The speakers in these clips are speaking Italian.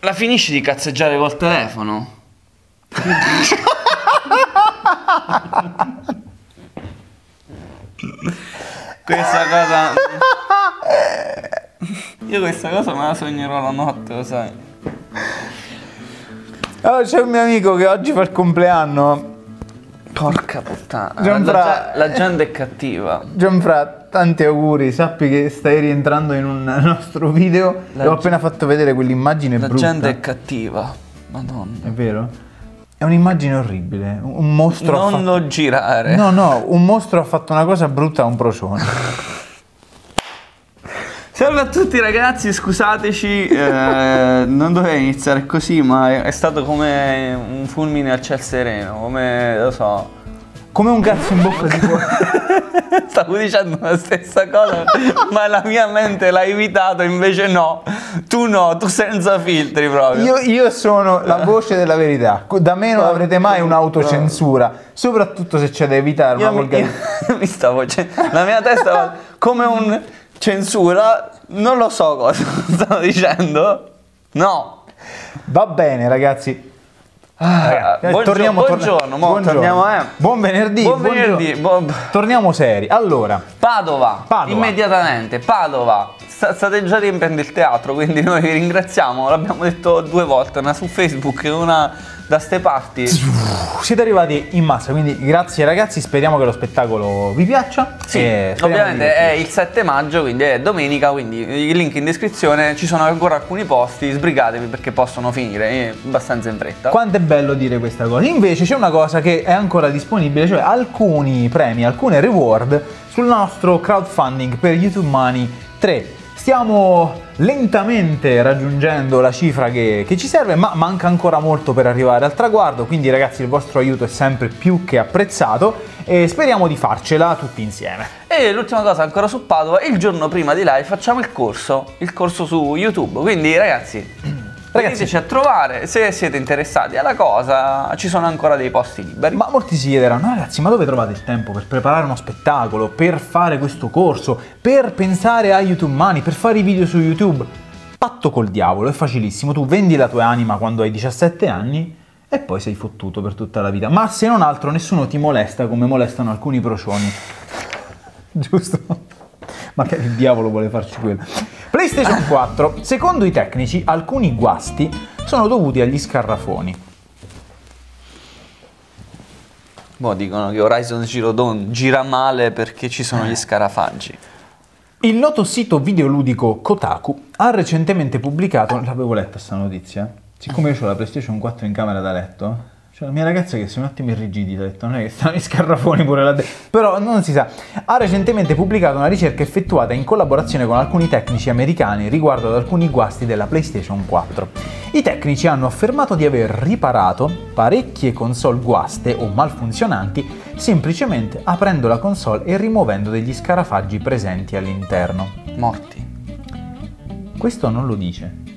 La finisci di cazzeggiare col telefono? questa cosa... Io questa cosa me la sognerò la notte, lo sai. Allora, c'è un mio amico che oggi fa il compleanno. Porca puttana. Gianfra- La, la gente è cattiva. Gianfra, tanti auguri, sappi che stai rientrando in un nostro video. La Ti ho ge- appena fatto vedere quell'immagine La brutta. gente è cattiva. Madonna. È vero? È un'immagine orribile. Un mostro Non fatto... lo girare. No, no, un mostro ha fatto una cosa brutta a un procione. Salve a tutti ragazzi, scusateci, eh, non doveva iniziare così, ma è, stato come un fulmine al ciel sereno, come lo so. Come un cazzo in bocca di fuoco. Stavo dicendo la stessa cosa, ma la mia mente l'ha evitato, invece no. Tu no, tu senza filtri proprio. Io, io sono la voce della verità. Da me non avrete mai un'autocensura, soprattutto se c'è da evitare una volgarità. mi stavo, la mia testa va come un censura, non lo so cosa stavo dicendo. No. Va bene, ragazzi. Ah, Eh, buongio- torniamo, torna- buongiorno, mo buongiorno. torniamo, eh. Buon venerdì. Buon buongiorno. venerdì, buon- Torniamo seri. Allora, Padova, Padova. immediatamente, Padova. Sta- state già riempiendo il teatro, quindi noi vi ringraziamo. L'abbiamo detto due volte, una su Facebook e una da ste parti. siete arrivati in massa, quindi grazie ragazzi, speriamo che lo spettacolo vi piaccia. Sì, ovviamente è il 7 maggio, quindi è domenica, quindi il link in descrizione, ci sono ancora alcuni posti, sbrigatevi perché possono finire eh, abbastanza in fretta. Quanto è bello dire questa cosa. Invece c'è una cosa che è ancora disponibile, cioè alcuni premi, alcune reward sul nostro crowdfunding per YouTube Money 3. Stiamo lentamente raggiungendo la cifra che, che ci serve, ma manca ancora molto per arrivare al traguardo, quindi ragazzi il vostro aiuto è sempre più che apprezzato e speriamo di farcela tutti insieme. E l'ultima cosa ancora su Padova, il giorno prima di live facciamo il corso, il corso su YouTube, quindi ragazzi... Ragazzi- Veniteci a trovare, se siete interessati alla cosa, ci sono ancora dei posti liberi. Ma molti si chiederanno, "No, ragazzi, ma dove trovate il tempo per preparare uno spettacolo, per fare questo corso, per pensare a YouTube Money, per fare i video su YouTube? Patto col diavolo, è facilissimo. Tu vendi la tua anima quando hai 17 anni e poi sei fottuto per tutta la vita. Ma se non altro nessuno ti molesta come molestano alcuni procioni. Giusto? Magari il diavolo vuole farci quello. PlayStation 4. Secondo i tecnici, alcuni guasti sono dovuti agli scarrafoni. Boh, dicono che Horizon Zero Dawn gira male perché ci sono gli scarafaggi. Il noto sito videoludico Kotaku ha recentemente pubblicato, l'avevo letta sta notizia, siccome io ho la PlayStation 4 in camera da letto, c'è la mia ragazza che si è un attimo irrigidita, ha detto non è che stanno i scarrafoni pure là dentro, però non si sa, ha recentemente pubblicato una ricerca effettuata in collaborazione con alcuni tecnici americani riguardo ad alcuni guasti della PlayStation 4. I tecnici hanno affermato di aver riparato parecchie console guaste o malfunzionanti semplicemente aprendo la console e rimuovendo degli scarafaggi presenti all'interno. Morti. Questo non lo dice.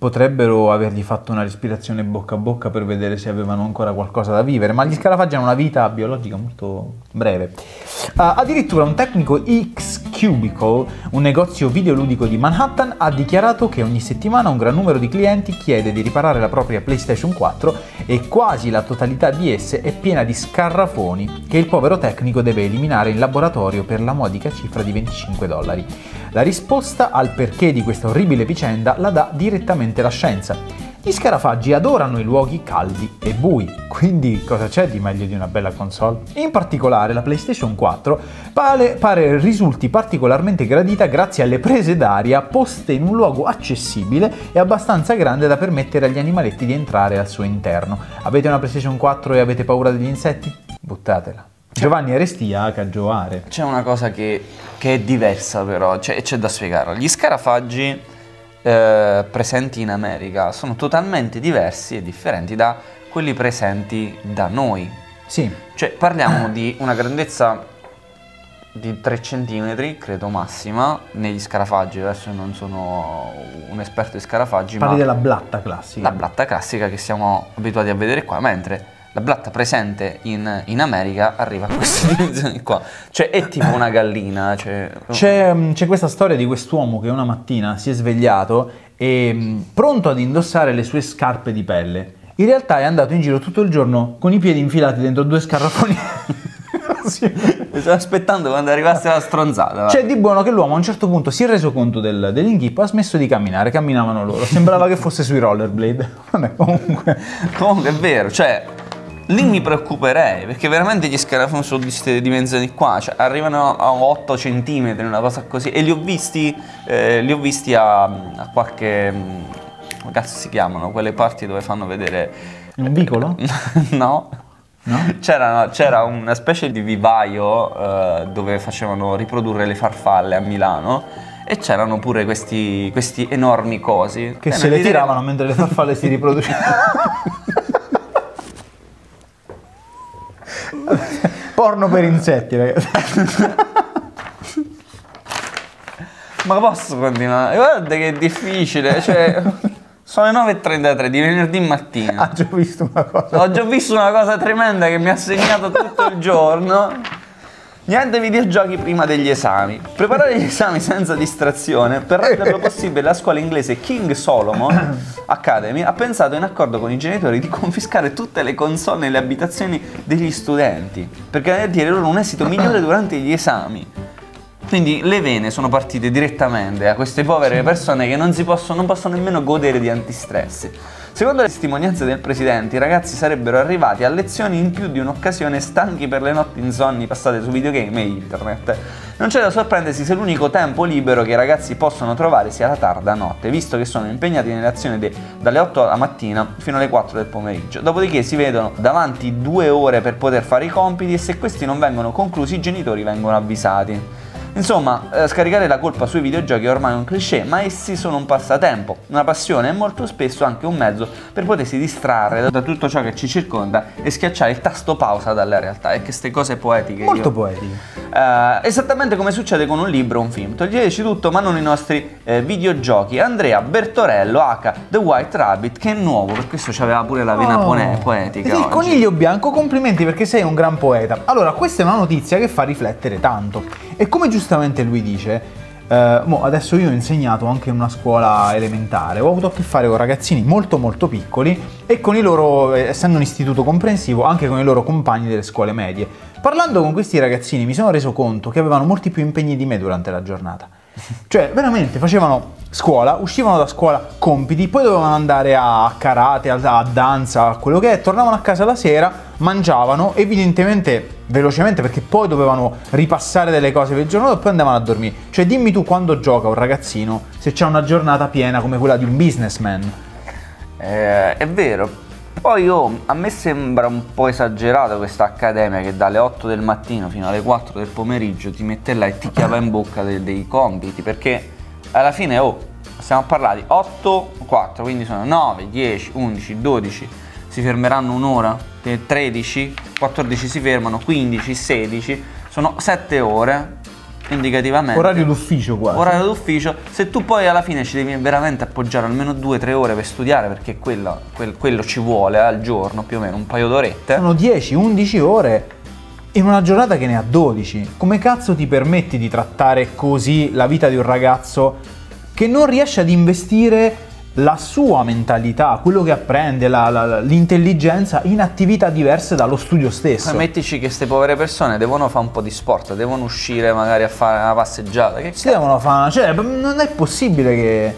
Potrebbero avergli fatto una respirazione bocca a bocca per vedere se avevano ancora qualcosa da vivere, ma gli scarafaggi hanno una vita biologica molto breve. Ah, addirittura un tecnico X Cubicle, un negozio videoludico di Manhattan, ha dichiarato che ogni settimana un gran numero di clienti chiede di riparare la propria PlayStation 4 e quasi la totalità di esse è piena di scarrafoni che il povero tecnico deve eliminare in laboratorio per la modica cifra di 25 dollari. La risposta al perché di questa orribile vicenda la dà direttamente la scienza. Gli scarafaggi adorano i luoghi caldi e bui, quindi cosa c'è di meglio di una bella console? In particolare la PlayStation 4 pare, pare risulti particolarmente gradita grazie alle prese d'aria poste in un luogo accessibile e abbastanza grande da permettere agli animaletti di entrare al suo interno. Avete una PlayStation 4 e avete paura degli insetti? Buttatela. Giovanni Arestia a cagioare. C'è una cosa che, che è diversa però, c'è, c'è da spiegarla. Gli scarafaggi eh, presenti in America sono totalmente diversi e differenti da quelli presenti da noi. Sì, Cioè parliamo di una grandezza di 3 cm, credo massima, negli scarafaggi. Adesso non sono un esperto di scarafaggi, parli ma della blatta classica. la blatta classica che siamo abituati a vedere qua, mentre la blatta presente in, in America arriva a queste dimensioni qua. Cioè è tipo una gallina. Cioè... C'è, c'è questa storia di quest'uomo che una mattina si è svegliato e mh, pronto ad indossare le sue scarpe di pelle. In realtà è andato in giro tutto il giorno con i piedi infilati dentro due scarafoni. Sì. Stavo aspettando quando arrivasse la stronzata. C'è di buono che l'uomo a un certo punto si è reso conto del, dell'inghippo, ha smesso di camminare, camminavano loro. Sembrava che fosse sui rollerblade. Vabbè, comunque. Comunque è vero, cioè lì mi preoccuperei perché veramente gli scarafoni sono di queste dimensioni qua, cioè arrivano a 8 cm, una cosa così e li ho visti, eh, li ho visti a, a qualche, come cazzo si chiamano, quelle parti dove fanno vedere, Un vicolo? no? No? C'era, c'era una specie di vivaio eh, dove facevano riprodurre le farfalle a Milano e c'erano pure questi, questi enormi cosi. Che Eh, se le tiravano mentre le farfalle si riproducevano. Porno per insetti, ragazzi. Ma posso continuare? Guarda che è difficile, cioè... Sono le 9.33 di venerdì mattina. Ha già visto una cosa. Ho già visto una cosa tremenda che mi ha segnato tutto il giorno. Niente videogiochi prima degli esami. Preparare gli esami senza distrazione per renderlo possibile la scuola inglese King Solomon Academy ha pensato in accordo con i genitori di confiscare tutte le console nelle abitazioni degli studenti per garantire loro un esito migliore durante gli esami. Quindi le vene sono partite direttamente a queste povere persone che non, si possono, non possono nemmeno godere di antistress. Secondo le testimonianze del presidente, i ragazzi sarebbero arrivati a lezioni in più di un'occasione stanchi per le notti insonni passate su videogame e internet. Non c'è da sorprendersi se l'unico tempo libero che i ragazzi possono trovare sia la tarda notte, visto che sono impegnati nelle azioni de- dalle 8 la mattina fino alle 4 del pomeriggio. Dopodiché si vedono davanti due ore per poter fare i compiti e se questi non vengono conclusi i genitori vengono avvisati. Insomma, eh, scaricare la colpa sui videogiochi è ormai un cliché, ma essi sono un passatempo, una passione e molto spesso anche un mezzo per potersi distrarre da- tutto ciò che ci circonda e schiacciare il tasto pausa dalla realtà. E che queste cose poetiche. Molto io- poetico. eh, esattamente come succede con un libro o un film. Toglieteci tutto, ma non i nostri eh, videogiochi. Andrea Bertorello, H. The White Rabbit, che è nuovo, per questo c'aveva pure la vena Oh. poetica. Il coniglio bianco, complimenti perché sei un gran poeta. Allora, questa è una notizia che fa riflettere tanto. E come giustamente lui dice, eh, mo adesso io ho insegnato anche in una scuola elementare, ho avuto a che fare con ragazzini molto molto piccoli e con i loro, eh, essendo un istituto comprensivo, anche con i loro compagni delle scuole medie. Parlando con questi ragazzini mi sono reso conto che avevano molti più impegni di me durante la giornata. Cioè, veramente facevano scuola, uscivano da scuola compiti, poi dovevano andare a karate, a, a danza, a quello che è, tornavano a casa la sera, mangiavano, evidentemente velocemente perché poi dovevano ripassare delle cose per il giorno dopo e andavano a dormire. Cioè, dimmi tu quando gioca un ragazzino se c'è una giornata piena come quella di un businessman. Eh, è vero. Poi oh, a me sembra un po' esagerato questa accademia che dalle 8 del mattino fino alle 4 del pomeriggio ti mette là e ti chiava in bocca de- dei compiti, perché alla fine, oh, stiamo a parlare di 8, 4, quindi sono 9, 10, 11, 12, si fermeranno un'ora, eh, 13, 14 si fermano, 15, 16, sono 7 ore indicativamente. Orario d'ufficio quasi. Orario d'ufficio, se tu poi alla fine ci devi veramente appoggiare almeno 2-3 ore per studiare, perché quello, quel- quello ci vuole eh, al giorno, più o meno un paio d'orette. Sono 10-11 ore in una giornata che ne ha 12. Come cazzo ti permetti di trattare così la vita di un ragazzo che non riesce ad investire la sua mentalità, quello che apprende, la- la- l'intelligenza in attività diverse dallo studio stesso? Poi mettici che queste povere persone devono fare un po' di sport, devono uscire magari a fare una passeggiata. Che Si devono fare, cioè non è possibile che,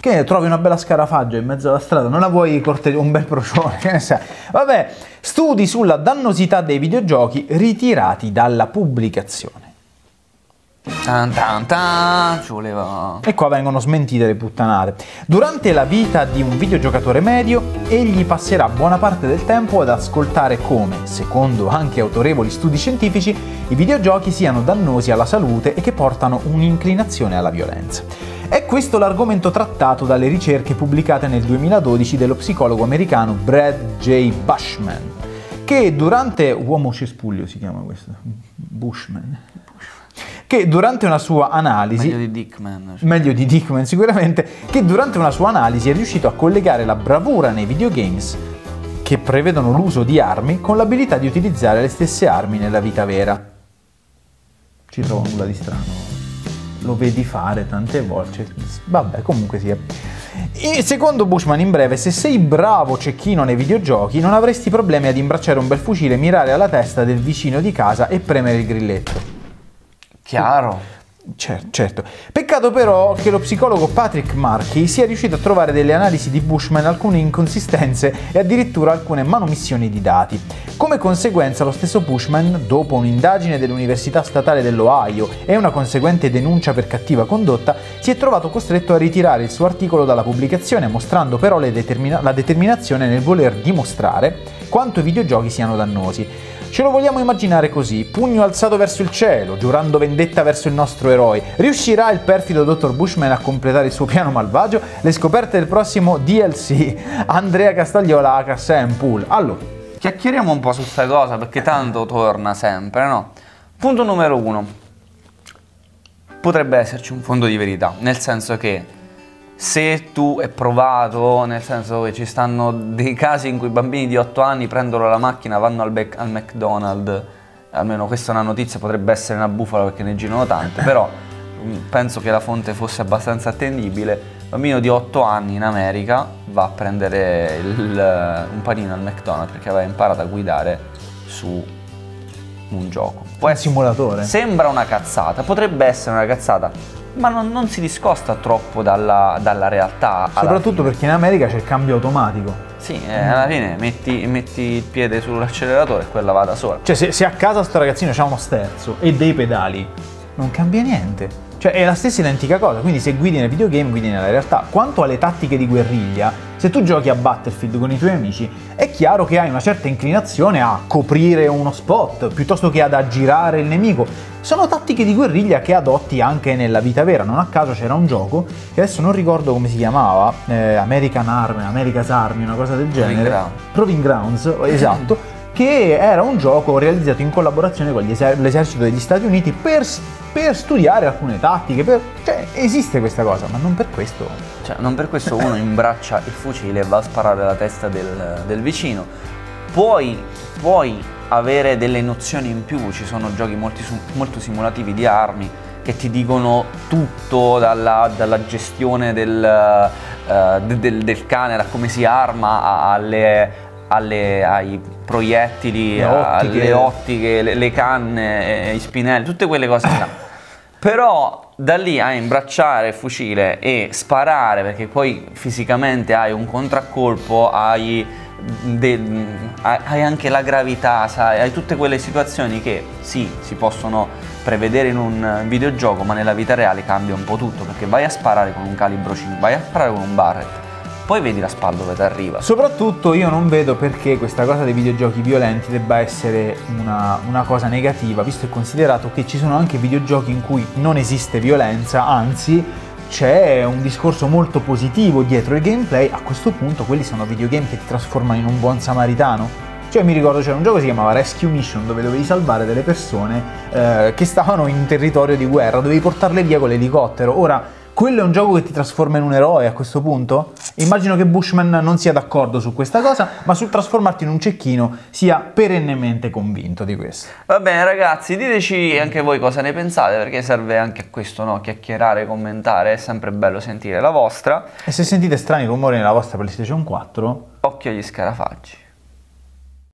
che trovi una bella scarafaggia in mezzo alla strada, non la vuoi corte- un bel procione, che ne sai. Vabbè, studi sulla dannosità dei videogiochi ritirati dalla pubblicazione. Tan tan tan, ci voleva... E qua vengono smentite le puttanate. Durante la vita di un videogiocatore medio, egli passerà buona parte del tempo ad ascoltare come, secondo anche autorevoli studi scientifici, i videogiochi siano dannosi alla salute e che portano un'inclinazione alla violenza. È questo l'argomento trattato dalle ricerche pubblicate nel 2012 dello psicologo americano Brad J. Bushman, che durante... Uomo cespuglio si chiama questo. Bushman. Che durante una sua analisi Meglio di Dickman. cioè. meglio di Dickman sicuramente, che durante una sua analisi è riuscito a collegare la bravura nei videogames che prevedono l'uso di armi con l'abilità di utilizzare le stesse armi nella vita vera. Ci trovo nulla di strano. Lo vedi fare tante volte. Vabbè, comunque sia. E secondo Bushman in breve, se sei bravo cecchino nei videogiochi, non avresti problemi ad imbracciare un bel fucile, mirare alla testa del vicino di casa e premere il grilletto. Chiaro. Certo, certo. Peccato però che lo psicologo Patrick Marchi sia riuscito a trovare delle analisi di Bushman, alcune inconsistenze e addirittura alcune manomissioni di dati. Come conseguenza lo stesso Bushman, dopo un'indagine dell'Università Statale dell'Ohio e una conseguente denuncia per cattiva condotta, si è trovato costretto a ritirare il suo articolo dalla pubblicazione, mostrando però determina- la determinazione nel voler dimostrare quanto i videogiochi siano dannosi. Ce lo vogliamo immaginare così, pugno alzato verso il cielo, giurando vendetta verso il nostro eroe. Riuscirà il perfido dottor Bushman a completare il suo piano malvagio? Le scoperte del prossimo DLC. Andrea Castagliola H. Sam Pool. Allora, Chiacchieriamo un po' su questa cosa perché tanto torna sempre, no? Punto numero uno. Potrebbe esserci un fondo di verità, nel senso che se tu è provato, nel senso che ci stanno dei casi in cui bambini di 8 anni prendono la macchina, vanno al, bec- al McDonald's, almeno questa è una notizia, potrebbe essere una bufala perché ne girano tante, però mh, penso che la fonte fosse abbastanza attendibile. Un bambino di 8 anni in America va a prendere il- un panino al McDonald's perché aveva imparato a guidare su un gioco. Può un simulatore. Sembra una cazzata, potrebbe essere una cazzata, ma non, non si discosta troppo dalla, dalla realtà. soprattutto perché in America c'è il cambio automatico. Sì, eh, alla fine metti, metti il piede sull'acceleratore e quella va da sola. Cioè, se, se a casa sto ragazzino ha uno sterzo e dei pedali, non cambia niente. Cioè, è la stessa identica cosa. Quindi, se guidi nel videogame, guidi nella realtà. Quanto alle tattiche di guerriglia, se tu giochi a Battlefield con i tuoi amici, è chiaro che hai una certa inclinazione a coprire uno spot piuttosto che ad aggirare il nemico. Sono tattiche di guerriglia che adotti anche nella vita vera. Non a caso c'era un gioco che adesso non ricordo come si chiamava, eh, American Army, America's Army, una cosa del genere. Ground. Proving Grounds, esatto, che era un gioco realizzato in collaborazione con l'esercito degli Stati Uniti per, per studiare alcune tattiche, per- cioè esiste questa cosa, ma non per questo. Cioè, non per questo uno imbraccia il fucile e va a sparare alla testa del, del vicino. Puoi, puoi avere delle nozioni in più, ci sono giochi molti molto simulativi di armi che ti dicono tutto dalla, dalla gestione del, de- del- del cane, da come si arma alle, alle- ai proiettili, Le ottiche. alle ottiche, le, le canne, i spinelli, tutte quelle cose là. Però da lì a imbracciare il fucile e sparare, perché poi fisicamente hai un contraccolpo, hai, de- hai hai anche la gravità, sai, hai tutte quelle situazioni che sì, si possono prevedere in un videogioco, ma nella vita reale cambia un po' tutto, perché vai a sparare con un calibro 5, vai a sparare con un barret, poi vedi la spalla dove ti arriva. Soprattutto io non vedo perché questa cosa dei videogiochi violenti debba essere una, una cosa negativa, visto e considerato che ci sono anche videogiochi in cui non esiste violenza, anzi c'è un discorso molto positivo dietro il gameplay, a questo punto quelli sono videogame che ti trasformano in un buon samaritano. Cioè mi ricordo c'era un gioco che si chiamava Rescue Mission dove dovevi salvare delle persone eh, che stavano in territorio di guerra, dovevi portarle via con l'elicottero. Ora, quello è un gioco che ti trasforma in un eroe a questo punto? Immagino che Bushman non sia d'accordo su questa cosa, ma sul trasformarti in un cecchino sia perennemente convinto di questo. Va bene ragazzi, diteci anche voi cosa ne pensate, perché serve anche a questo, no? Chiacchierare, commentare, è sempre bello sentire la vostra. E se sentite strani rumori nella vostra PlayStation 4, Occhio agli scarafaggi.